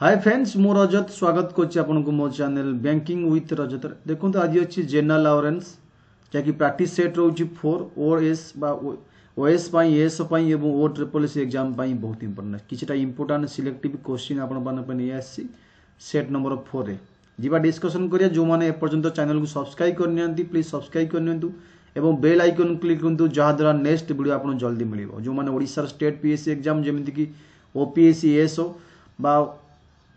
High friends ମୁଁ ରଜତ ସ୍ୱାଗତ କରୁଛି ଆପଣଙ୍କୁ ମୋ ଚ୍ୟାନେଲ୍ ବ୍ୟାଙ୍କିଂ ୱିଥ୍ ରଜତରେ ଦେଖନ୍ତୁ ଆଜି ଅଛି ଜେନେରାଲ୍ ଆୱାରେନ୍ସ ଯାହାକି ପ୍ରାକ୍ଟିସ୍ ସେଟ୍ ରହୁଛି ଫୋର୍ ଓ ଏସ୍ ବା ଓଏସ୍ ପାଇଁ ଏସ୍ ପାଇଁ ଏବଂ ଓ ଟ୍ରିପଲ୍ ସି ଏକ୍ଜାମ୍ ପାଇଁ ବହୁତ ଇମ୍ପୋର୍ଟାଣ୍ଟ କିଛିଟା ଇମ୍ପୋର୍ଟାଣ୍ଟ ସିଲେକ୍ଟିଭ୍ କୋଶ୍ଚିନ୍ ଆପଣମାନଙ୍କ ପାଇଁ ନେଇ ଆସିଛି ସେଟ୍ ନମ୍ବର ଫୋର୍ରେ ଯିବା ଡିସ୍କସନ୍ କରିବା ଯେଉଁମାନେ ଏପର୍ଯ୍ୟନ୍ତ ଚ୍ୟାନେଲ୍କୁ ସବସ୍କ୍ରାଇବ୍ କରିନିଅନ୍ତି ପ୍ଲିଜ୍ ସବସ୍କ୍ରାଇବ୍ କରିନିଅନ୍ତୁ এবং বেল আইকন ক্লিক করতু যাদ্বারা নেক্সট ভিডিও আপনার জলদি মিলব যে ওড়শার স্টেট পিএসসি এক্সাম যেমিকি ওপিএসসি এসও বা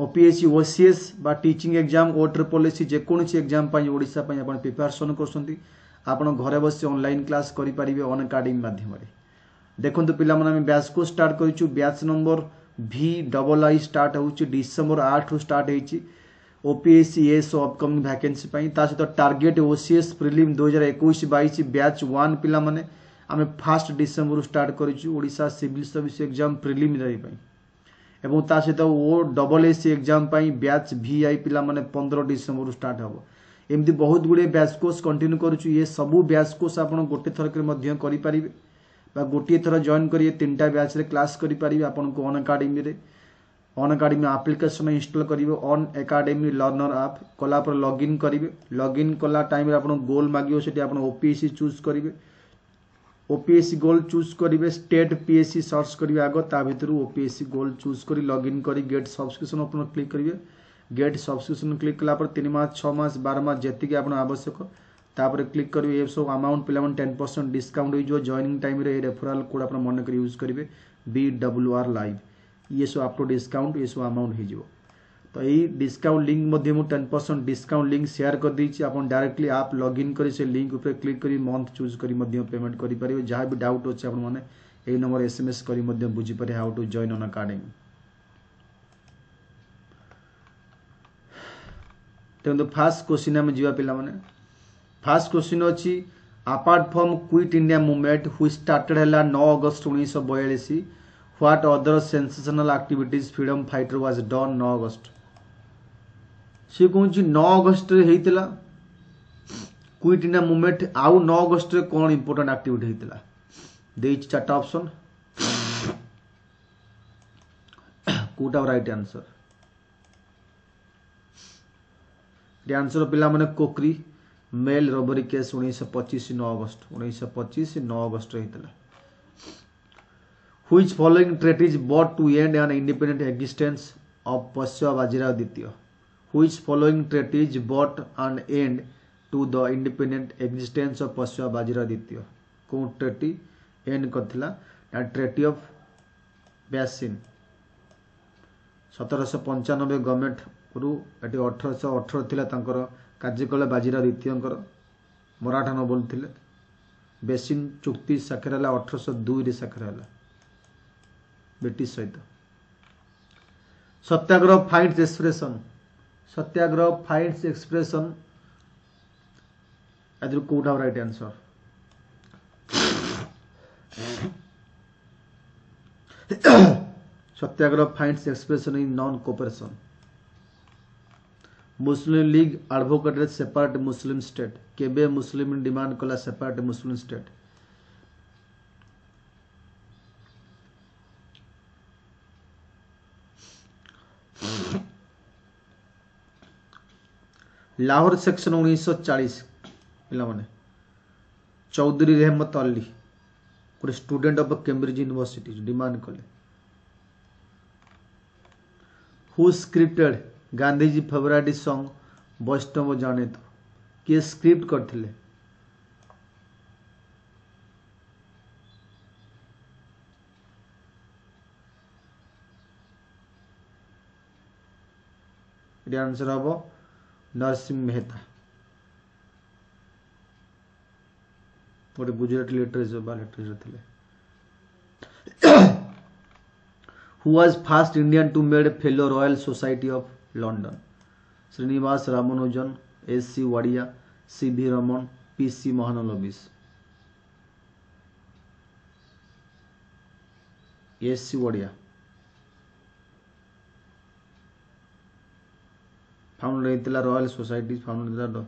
ଓପିଏସ୍ସି ଓସିଏସ୍ ବା ଟିଚିଂ ଏକ୍ଜାମ୍ ଓ ଟ୍ରିପଲ୍ ଏସ୍ସି ଯେକୌଣସି ଏକ୍ଜାମ୍ ପାଇଁ ଓଡ଼ିଶା ପାଇଁ ଆପଣ ପ୍ରିପାରେସନ୍ କରୁଛନ୍ତି ଆପଣ ଘରେ ବସି ଅନଲାଇନ୍ କ୍ଲାସ୍ କରିପାରିବେ ଅନ୍ ଏକାଡେମୀ ମାଧ୍ୟମରେ ଦେଖନ୍ତୁ ପିଲାମାନେ ଆମେ ବ୍ୟାଚ୍କୁ ଷ୍ଟାର୍ଟ କରିଛୁ batch number V double I start ହେଉଛି ଡିସେମ୍ବର ଆଠରୁ ଷ୍ଟାର୍ଟ ହେଇଛି OPSC S O upcoming vacancy ପାଇଁ ତା ସହିତ ଟାର୍ଗେଟ୍ ଓସିଏସ୍ ପ୍ରିଲିମ୍ ଦୁଇହଜାର ଏକୋଇଶ ବାଇଶ ବ୍ୟାଚ୍ ୱାନ୍ ପିଲାମାନେ ଆମେ ଫାର୍ଷ୍ଟ ଡିସେମ୍ବରରୁ ଷ୍ଟାର୍ଟ କରିଛୁ Odisha civil service exam preliminary ପାଇଁ এবং ତା ସହିତ O double S C exam ପାଇଁ ବ୍ୟାଚ୍ ଭିଆଇ ପିଲାମାନେ ପନ୍ଦର ଡିସେମ୍ବରରୁ ଷ୍ଟାର୍ଟ ହେବ ଏମିତି ବହୁତ ଗୁଡ଼ିଏ ବ୍ୟାଚ୍ କୋର୍ସ କଣ୍ଟିନ୍ୟୁ କରୁଛୁ ଏ ସବୁ ବ୍ୟାଚ୍ କୋର୍ସ ଆପଣ ଗୋଟେ ଥରକରେ ମଧ୍ୟ କରିପାରିବେ ବା ଗୋଟିଏ ଥର ଜଏନ୍ କରି ଏ ତିନିଟା ବ୍ୟାଚ୍ରେ କ୍ଲାସ୍ କରିପାରିବେ ଆପଣଙ୍କୁ ଅନ୍ ଏକାଡେମୀରେ অন একাডেমি আপ্লিকেসন ইনস্টল করবে অন একাডেমি লর্নর আপ কলাপরে লগ ইন করবে লগ ইন কলা টাইমে আপনার গোল মাগিব সেটি আপনার ওপিএসি চুজ করবে ओपीएससी गोल्ड चूज करेंगे स्टेट पीएससी सर्च करेंगे आगे भितर ओपीएससी गोल्ड चूज कर लगइन कर गेट सब्सक्रिप्सन ओपन क्लिक करेंगे गेट सब्सक्रिप्सन क्लिक कलापर तीन मस छस बार मस जी आप आवश्यक क्लिक करेंगे ये सब अमाउंट पे टेन परसेंट डिस्काउंट हो जइनिंग टाइम रेफराल कोड आप मन कर यूज करेंगे बी डब्ल्यू आर लाइव ये सब आपको डिस्काउंट ये सब अमाउंट हो ତ ଏଇ ଡିସ୍କାଉଣ୍ଟ ଲିଙ୍କ୍ ମଧ୍ୟ ମୁଁ ten percent discount link share କରିଦେଇଛି ଆପଣ ଡାଇରେକ୍ଟଲି ଆପ୍ ଲଗ୍ଇନ୍ କରି ସେ ଲିଙ୍କ୍ ଉପରେ କ୍ଲିକ୍ କରି ମନ୍ଥ ଚୁଜ୍ କରି ମଧ୍ୟ ପେମେଣ୍ଟ କରିପାରିବେ ଯାହା ବି ଡାଉଟ୍ ଅଛି ଆପଣମାନେ ଏଇ ନମ୍ବର ଏସ୍ ଏମ୍ ଏସ୍ କରି ମଧ୍ୟ ବୁଝିପାରିବେ how to join Unacademy ଦେଖନ୍ତୁ ଫାର୍ଷ୍ଟ କ୍ୱେଶ୍ଚିନ୍ ଆମେ ଯିବା ପିଲାମାନେ ଫାର୍ଷ୍ଟ କ୍ୱେଶ୍ଚିନ୍ ଅଛି apart from Quit India movement ହୁଇ started ହେଲା ନଅ ଅଗଷ୍ଟ ଉଣେଇଶହ ବୟାଳିଶ what other sensational activities freedom fighter was done ନଅ ଅଗଷ୍ଟ सी कौन नौ अगस्ट होता क्विट इंडिया मुमेंट आउ नौ अगस्ट कौन इंपोर्टाट आक्टिट होता चार्ट अपसन कौटा रईट आंसर आंसर पे कोक्री मेल रबरी केस उन्नीस नौ अगस्ट उन्नीस नौ अगस्ट हुई following treaty is but to end an independent existence of पश्चिम बाजीराव द्वितीय which following treaties brought an end to the independent existence of Pashwa Bajiraditya? କେଉଁ ଟ୍ରେଟି ଏନ୍ କରିଥିଲା ନା ଟ୍ରେଟି ଅଫ୍ ବ୍ୟାସିନ ସତରଶହ ପଞ୍ଚାନବେ ଗଭର୍ଣ୍ଣମେଣ୍ଟରୁ ଏଠି ଅଠରଶହ ଅଠର ଥିଲା ତାଙ୍କର କାର୍ଯ୍ୟକଳ ବାଜିରା ଦ୍ୱିତୀୟଙ୍କର ମରାଠାନ ବୋଲୁଥିଲେ ବେସିନ ଚୁକ୍ତି ସାକ୍ଷର ହେଲା ଅଠରଶହ ଦୁଇରେ ସାକ୍ଷର ହେଲା ବ୍ରିଟିଶ ସହିତ ସତ୍ୟାଗ୍ରହ ଫାଇଟ୍ ଏକ୍ସପ୍ରେସନ୍ ଉଣେଇଶହ सत्याग्रह फाइंड्स एक्सप्रेशन आदि कौटा right answer Satyagraha finds expression in non cooperation Muslim League advocated separate Muslim state केबे मुस्लिम डिमांड कला separate Muslim state Lahore section उन्नीस सौ चालीस चौधरी रहमत अल्ली गोटे student of Cambridge University demand कले who scripted Gandhiji favourite song Vaishnav जाने तो किए स्क्रिप्ट कर आंसर हम नरसिंह मेहता गोटे गुजराट लिटरेचर बा लिटरेचर थे who was first Indian to made fellow royal society of London Srinivasa Ramanujan S C Wadia C V Raman P C Mahalanobis S C Wadia found होता royal society found होता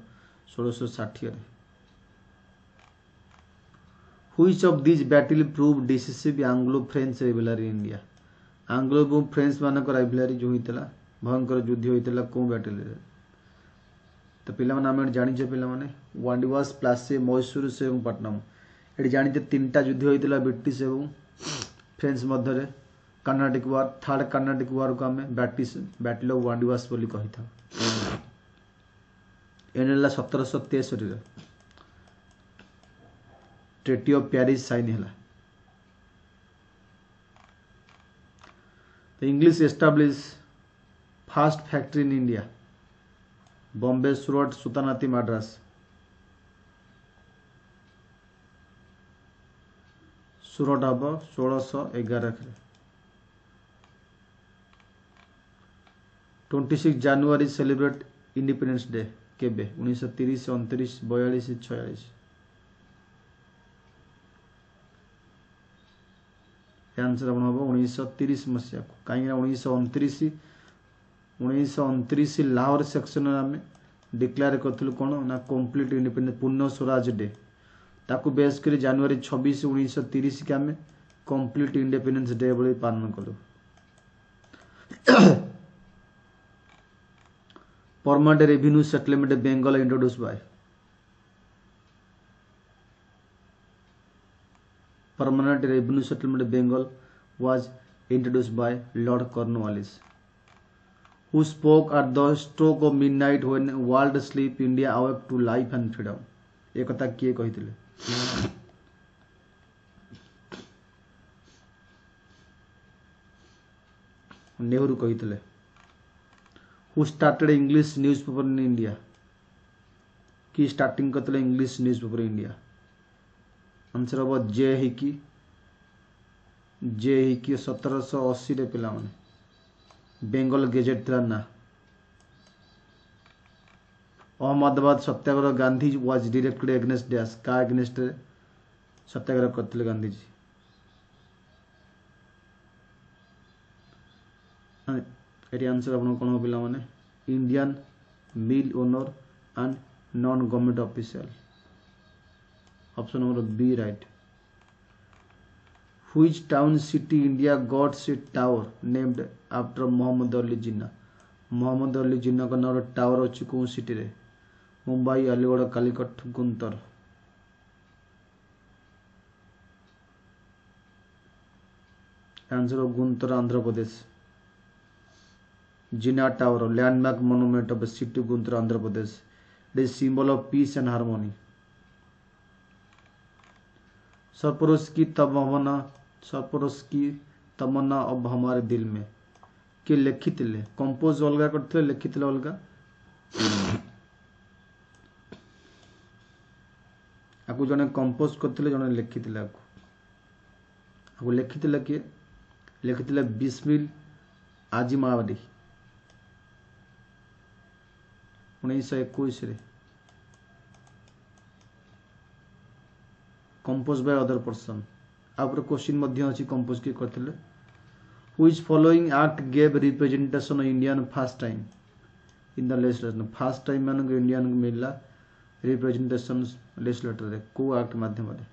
षोलश Shathi which of these battle proved decisive Anglo French rivalry India Anglo French मानक rivalry जो होता भयंकर युद्ध होता कौ बैटिल तो पाला जाने पे वाणीवास प्लासे मैसूर से पटनम ये जानते तीन टाइम युद्ध होता ब्रिट और फ्रेंच मध्य कर्णाटिक वार थार्ड कर्णाटिक वार को आम ब्रिट बैटिल वाणीवास कही था ଏନ୍ ହେଲା ସତରଶହ ତେଷଠିରେ ଟ୍ରେଟି ଅଫ୍ ପ୍ୟାରିସ୍ ସାଇନ୍ ହେଲା The English established first factory in India, Bombay, Surat, Sultanati, Madras. Surat ହେବ ଷୋହଳଶହ ଏଗାରରେ twenty six January celebrate independence day কেবে উনিশশো তিরিশ অনতিরিশ বয়ালিশ ছয়ালিশ आंसर आपन उन्नीस तीस मसीहा कहीं उन्नीस अणतीस उन्नीस लाहौर सेक्शन आम डिक्लेयर करूँ कौन ना कम्प्लीट इंडिपेडेन्स पूर्ण स्वराज डे बेस कर जानुरी छब्बीस उन्नीस तीस के आम कम्प्लीट इंडिपेडेन्स डे भाई पालन करूँ permanent revenue settlement of bengal introduced by permanent revenue settlement of bengal was introduced by lord cornwallis who spoke at the stroke of midnight when world sleep india awake to life and freedom ଏ କଥା କିଏ କହିଥିଲେ ନେहरू କହିଥିଲେ who started English newspaper in India कि starting करते English English newspaper India answer हम J हिकि जे Hicky सतरश अशी पे Bengal gazette थी ना Ahmedabad satyagraha Gandhi was directly against dash का एग्नेस्ट सत्याग्रह करते गांधीजी এটি আনসার আপনার কোন পিল মানে Indian mill owner and non government official option number B right which town city India got seat tower named after Muhammad Ali Jinnah Muhammad Ali জিন্নাক নাম tower অছি কোন সিটি রে Mumbai Aligarh Calicut Guntur answer Guntur Andhra Pradesh Jinnah Tower, landmark monument of Sittu Guntur, Andhra Pradesh. It is symbol of peace and harmony. सरपुरुष की तबना सरपुरुष की तमन्ना अब हमारे दिल में के लिखित ले कंपोज अलग करते लिखित ले अलग आपको जो कंपोज करते जो लिखित लेखित लिखित ले बिस्मिल ଉଣେଇଶ ଏକୋଇଶରେ କମ୍ପୋଜ୍ ବାଇ ଅଦର ପର୍ସନ୍ ଆପରେ କୋଶ୍ଚିନ୍ ମଧ୍ୟ ଅଛି କମ୍ପୋଜ୍ କିଏ କରିଥିଲେ which following act gave representation Indian first time in the legislation first time ମାନଙ୍କୁ ଇଣ୍ଡିଆନକୁ ମିଳିଲା ରିପ୍ରେଜେଣ୍ଟେସନ୍ ଲେଜିସ୍ଲେଟର୍ରେ କେଉଁ ଆକ୍ଟ ମାଧ୍ୟମରେ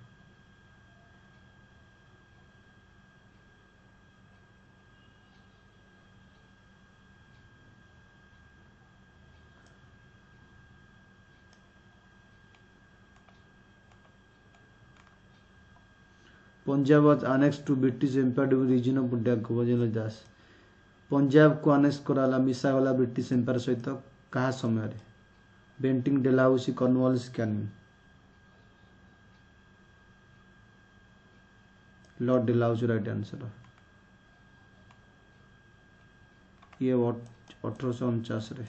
Punjab was annexed to British Empire during reign of बुड्या Gopal Das Punjab को अनेक्स कराला मिसा गला ब्रिटिश एम्पायर सहित तो क्या समय रे Bentinck Dalhousie Cornwallis Canning Lord Dalhousie right answer ये 1849 रे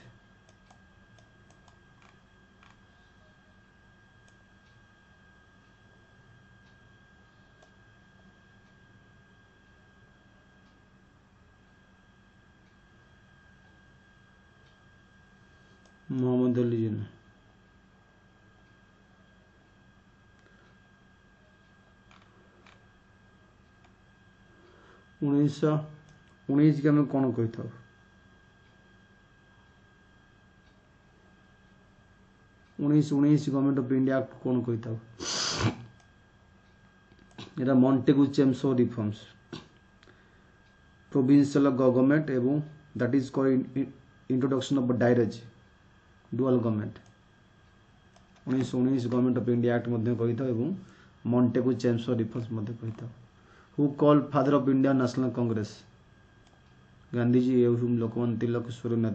प्रयोजन उन्नीस उन्नीस के आम कौन कही था उन्नीस उन्नीस गवर्नमेंट अफ इंडिया आक्ट कौन कही था এটা মন্টেগু চেমসো রিফর্মস প্রোভিন্সিয়াল গভর্নমেন্ট এবং that is call introduction of dyarchy dual government ଉଣେଇଶହ ଉଣେଇଶ ଗଭର୍ଣ୍ଣମେଣ୍ଟ ଅଫ୍ ଇଣ୍ଡିଆ ଆକ୍ଟ ମଧ୍ୟ କହିଥାଉ ଏବଂ ମଣ୍ଟେକୁ ଚେମ୍ସ ଅଫ୍ ରିଫର୍ସ ମଧ୍ୟ କହିଥାଉ who call father of India national Congress Gandhiji A Hume Lokmanya Tilak Surendra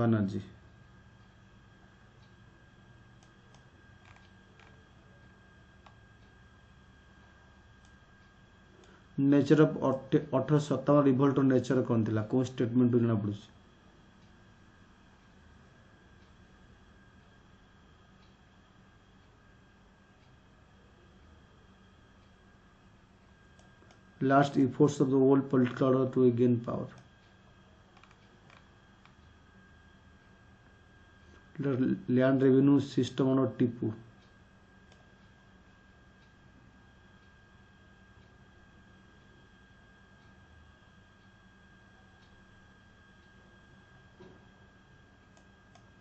Banerjee nature ଅଠରଶହ ସତାବନ ରିଭଲ୍ଟର ନେଚର କ'ଣ ଥିଲା କେଉଁ ଷ୍ଟେଟମେଣ୍ଟରୁ ଜଣାପଡ଼ୁଛି last efforts of the old political order to gain power. Land revenue system under Tipu.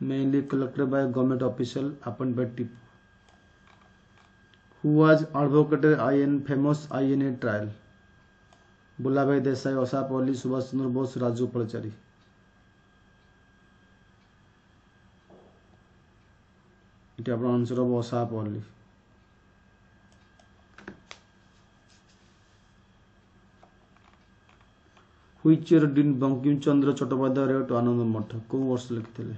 mainly collected by government official upon by Tipu, who was advocated in famous INA trial. बुल्ला देसाई देसि असी सुभाष चन्द्र बोष राज पढारी बङ्किमचन्द्र चट्पाध्यय आनंद मठ को लेखिदिनु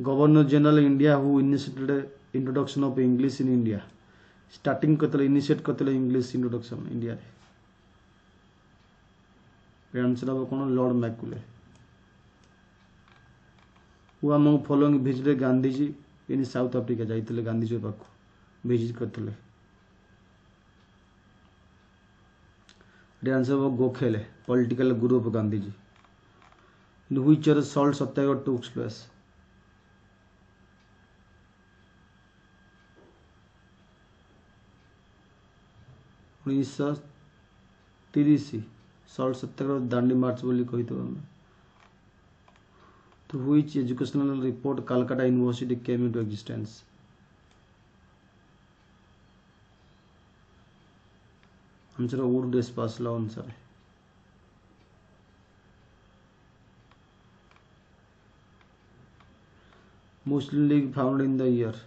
governor general India who initiated introduction of English in India starting करते initiate करते English introduction India रे answer हम कौन Lord Macaulay who आम following visit Gandhiji in South Africa जाते गांधीजी पाक भिजिट करते आंसर हम Gokhale political Guru of Gandhiji हुई चर सल्ट सत्याग्रह टूक्स प्लेस ଉଣେଇଶ ତିରିଶ ସଲ୍ଟ ସତ୍ୟାଗ୍ରହ ଦାଣ୍ଡି ମାର୍ଚ୍ଚ ବୋଲି କହିଥାଉ ଆମେ to which educational report Calcutta University came into existence. आमचं वूड डेस पासला आन्सर आहे Muslim League found in the year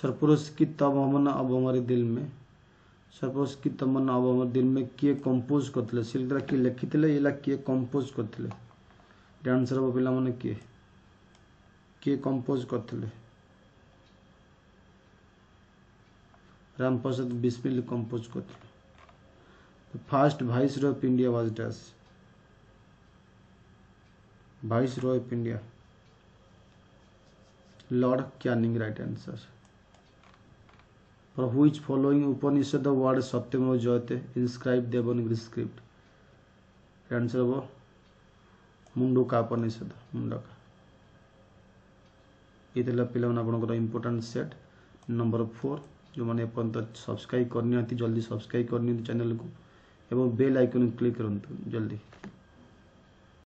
सरपुरुष की तमन्ना अब हमारे दिल में सरपुरुष की तमन्ना अब हमारे दिल में किए कंपोज करते सिल्डरा किए लिखिले एला किए कंपोज करते डांसर हम पे मैंने किए किए कंपोज करते राम प्रसाद बिस्मिल कंपोज करते the first viceroy of India was dash viceroy of India lord Canning right answer for which following Upanishad the word Satyamo Jayate inscribed there on Greek script. Mundaka Upanishad Mundaka ये पिलाने आपंकर इम्पोर्टां set number four जो मैंने subscribe करनी जल्दी subscribe करनी channel को एवं बेल आइकन क्लिक करूँ जल्दी